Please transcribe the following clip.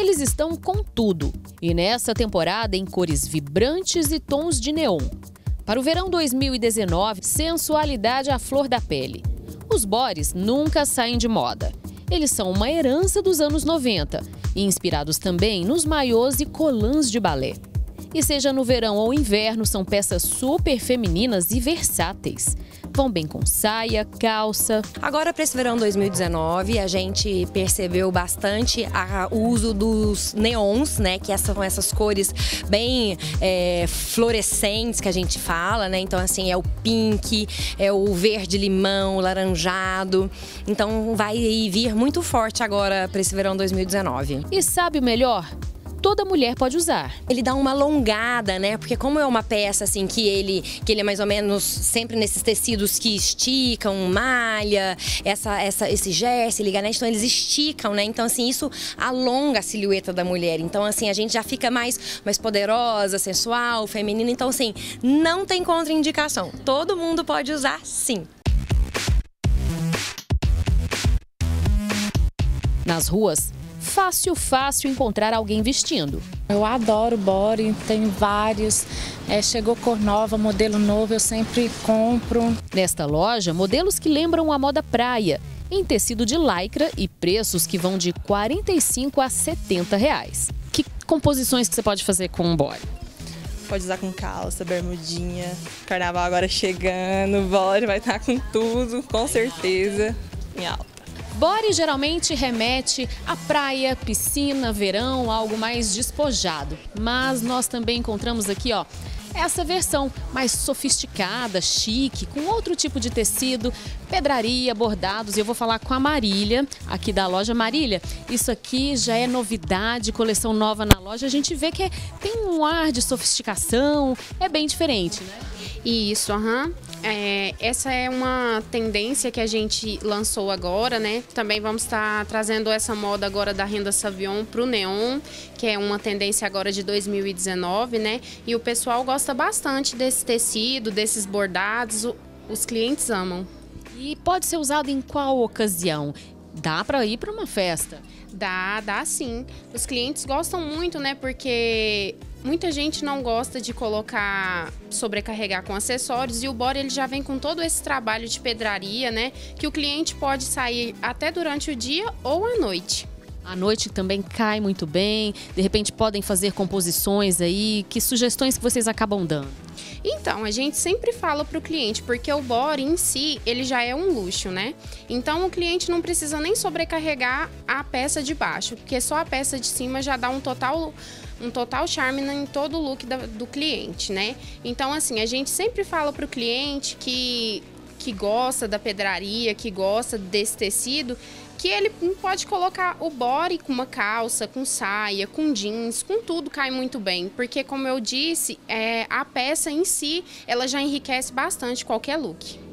Eles estão com tudo e nessa temporada em cores vibrantes e tons de neon. Para o verão 2019, sensualidade à flor da pele. Os bores nunca saem de moda. Eles são uma herança dos anos 90 e inspirados também nos maiôs e colãs de balé. E seja no verão ou inverno, são peças super femininas e versáteis. Vão bem com saia, calça. Agora, para esse verão 2019, a gente percebeu bastante a, o uso dos neons, né? Que são essas cores bem é, fluorescentes que a gente fala, né? Então, assim, é o pink, é o verde limão, o laranjado. Então, vai vir muito forte agora para esse verão 2019. E sabe o melhor? Toda mulher pode usar. Ele dá uma alongada, né? Porque como é uma peça assim que ele que ele é mais ou menos sempre nesses tecidos que esticam, malha, essa essa esse jersey, liganete, então eles esticam, né? Então assim, isso alonga a silhueta da mulher. Então assim, a gente já fica mais mais poderosa, sensual, feminina. Então assim, não tem contraindicação. Todo mundo pode usar sim. Nas ruas, fácil, fácil encontrar alguém vestindo. Eu adoro body, tem vários. É, chegou cor nova, modelo novo, eu sempre compro. Nesta loja, modelos que lembram a moda praia, em tecido de lycra e preços que vão de 45 a 70 reais. Que composições que você pode fazer com um body? Pode usar com calça, bermudinha. Carnaval agora chegando, body vai estar com tudo, com certeza, em alta. Body geralmente remete à praia, piscina, verão, algo mais despojado. Mas nós também encontramos aqui, ó, essa versão mais sofisticada, chique, com outro tipo de tecido, pedraria, bordados. E eu vou falar com a Marília, aqui da loja Marília. Isso aqui já é novidade, coleção nova na loja. A gente vê que é, tem um ar de sofisticação, é bem diferente, né? Isso, aham. Uhum. É, essa é uma tendência que a gente lançou agora, né? Também vamos estar trazendo essa moda agora da renda Savion para o neon, que é uma tendência agora de 2019, né? E o pessoal gosta bastante desse tecido, desses bordados, os clientes amam. E pode ser usado em qual ocasião? Dá para ir para uma festa? Dá, dá sim. Os clientes gostam muito, né? Porque muita gente não gosta de colocar, sobrecarregar com acessórios e o body ele já vem com todo esse trabalho de pedraria, né? Que o cliente pode sair até durante o dia ou à noite. À noite também cai muito bem. De repente podem fazer composições aí. Que sugestões que vocês acabam dando? Então, a gente sempre fala para o cliente, porque o body em si, ele já é um luxo, né? Então, o cliente não precisa nem sobrecarregar a peça de baixo, porque só a peça de cima já dá um total um total charme em todo o look do cliente, né? Então, assim, a gente sempre fala para o cliente que que gosta da pedraria, que gosta desse tecido, que ele pode colocar o body com uma calça, com saia, com jeans, com tudo cai muito bem, porque como eu disse, é, a peça em si ela já enriquece bastante qualquer look.